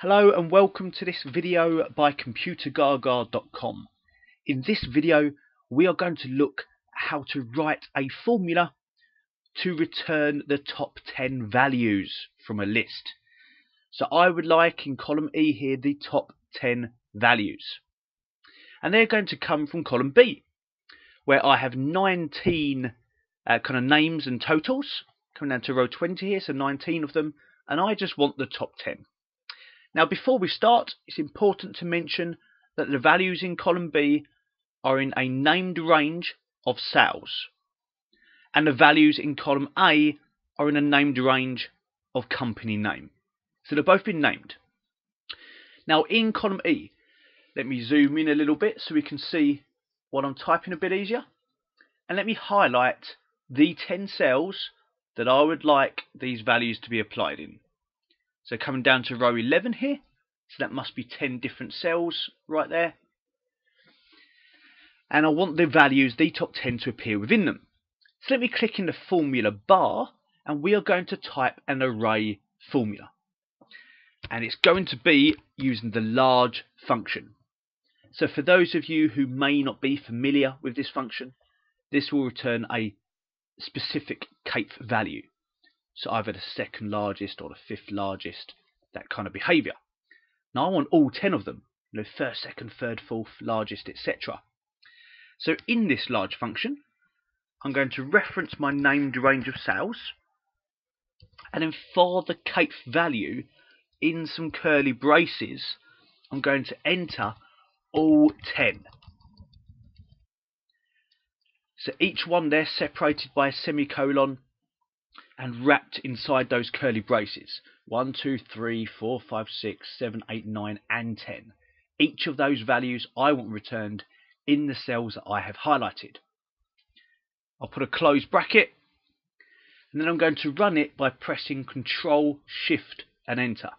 Hello and welcome to this video by ComputerGaga.com. In this video we are going to look how to write a formula to return the top 10 values from a list. So I would like in column E here the top 10 values. And they're going to come from column B where I have 19 uh, kind of names and totals coming down to row 20 here, so 19 of them, and I just want the top 10. Now before we start, it's important to mention that the values in column B are in a named range of cells, and the values in column A are in a named range of company name. So they've both been named. Now in column E, let me zoom in a little bit so we can see what I'm typing a bit easier. And let me highlight the 10 cells that I would like these values to be applied in. So coming down to row 11 here, so that must be 10 different cells right there. And I want the values, the top 10 to appear within them. So let me click in the formula bar and we are going to type an array formula. And it's going to be using the large function. So for those of you who may not be familiar with this function, this will return a specific kth value. So either the second largest or the fifth largest, that kind of behavior. Now I want all 10 of them, you know, first, second, third, fourth, largest, etc. So in this large function, I'm going to reference my named range of cells, and then for the kth value, in some curly braces, I'm going to enter all 10. So each one there separated by a semicolon and wrapped inside those curly braces. 1, 2, 3, 4, 5, 6, 7, 8, 9, and 10. Each of those values I want returned in the cells that I have highlighted. I'll put a close bracket and then I'm going to run it by pressing Control, Shift and Enter.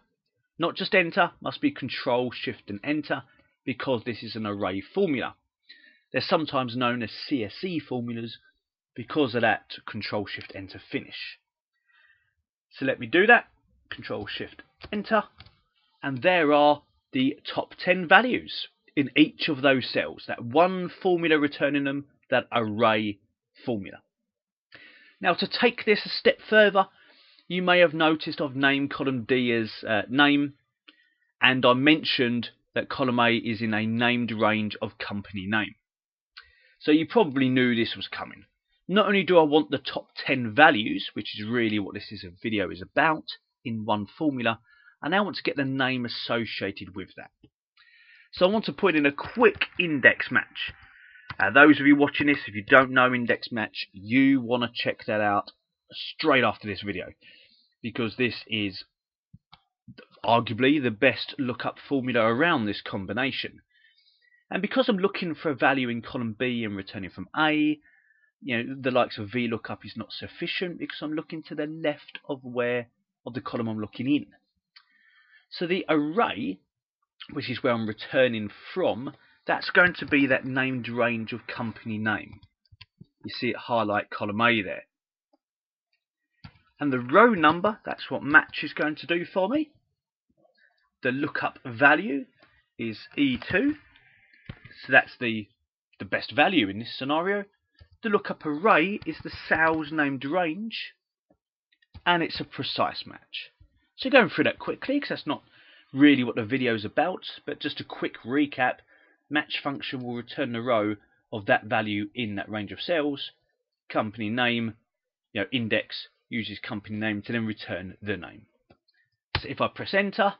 Not just Enter, must be Control, Shift and Enter because this is an array formula. They're sometimes known as CSE formulas because of that Control Shift Enter finish. So let me do that. Control Shift Enter. And there are the top 10 values in each of those cells. That one formula returning them, that array formula. Now to take this a step further, you may have noticed I've named column D as uh, name and I mentioned that column A is in a named range of company name. So you probably knew this was coming. Not only do I want the top 10 values, which is really what this is a video is about, in one formula, I now want to get the name associated with that. So I want to put in a quick index match. Uh, those of you watching this, if you don't know index match, you want to check that out straight after this video. Because this is arguably the best lookup formula around this combination. And because I'm looking for a value in column B and returning from A, you know, the likes of VLOOKUP is not sufficient because I'm looking to the left of where of the column I'm looking in. So the array, which is where I'm returning from, that's going to be that named range of company name. You see it highlight column A there. And the row number, that's what match is going to do for me. The lookup value is E2 so that's the, the best value in this scenario. The lookup array is the cells named range, and it's a precise match. So going through that quickly, because that's not really what the video is about, but just a quick recap, match function will return the row of that value in that range of cells, company name, you know, index uses company name to then return the name. So if I press enter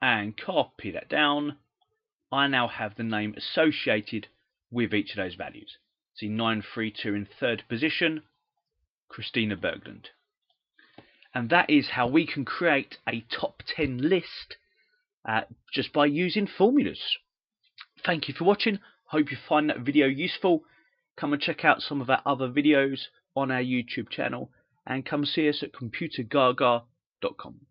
and copy that down, I now have the name associated with each of those values. See 932 in third position, Christina Berglund. And that is how we can create a top 10 list uh, just by using formulas. Thank you for watching. Hope you find that video useful. Come and check out some of our other videos on our YouTube channel and come see us at computergaga.com.